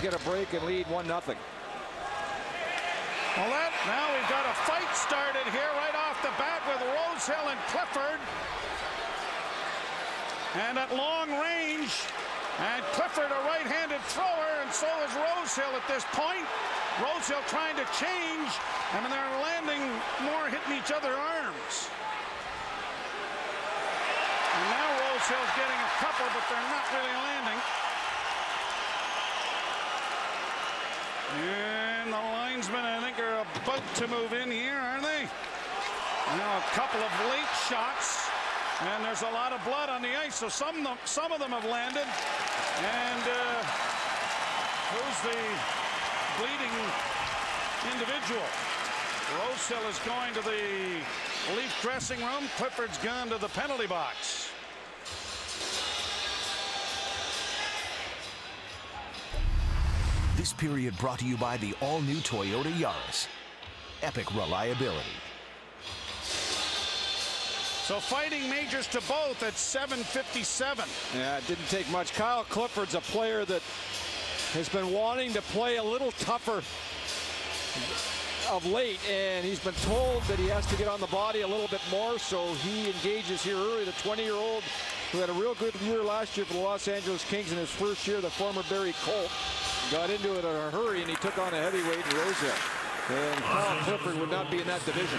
get a break and lead 1 0. Well, that, now we've got a fight started here right off the bat with Rosehill and Clifford. And at long range, and Clifford a right-handed thrower, and so is Rosehill at this point. Rosehill trying to change, and they're landing more hitting each other arms. And now Rosehill's getting a couple, but they're not really landing. And the linesmen, I think, are about to move in here, aren't they? Now a couple of late shots, and there's a lot of blood on the ice, so some of them, some of them have landed. And uh, who's the bleeding individual? Rosehill is going to the Leaf dressing room. Clifford's gone to the penalty box. This period brought to you by the all-new Toyota Yaris. Epic reliability. So fighting majors to both at 757. Yeah, it didn't take much. Kyle Clifford's a player that has been wanting to play a little tougher of late, and he's been told that he has to get on the body a little bit more, so he engages here early. The 20-year-old who had a real good year last year for the Los Angeles Kings in his first year, the former Barrie Colt, got into it in a hurry, and he took on a heavyweight in Rosa. And Kyle Clifford would not be in that division.